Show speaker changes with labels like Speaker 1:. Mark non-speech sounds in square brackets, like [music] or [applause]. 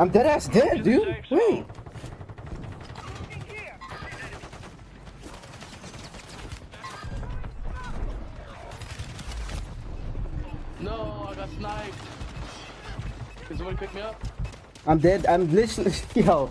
Speaker 1: I'm dead ass dead, dude. Wait.
Speaker 2: No, I got sniped. Can somebody pick me up?
Speaker 1: I'm dead. I'm literally [laughs] yo.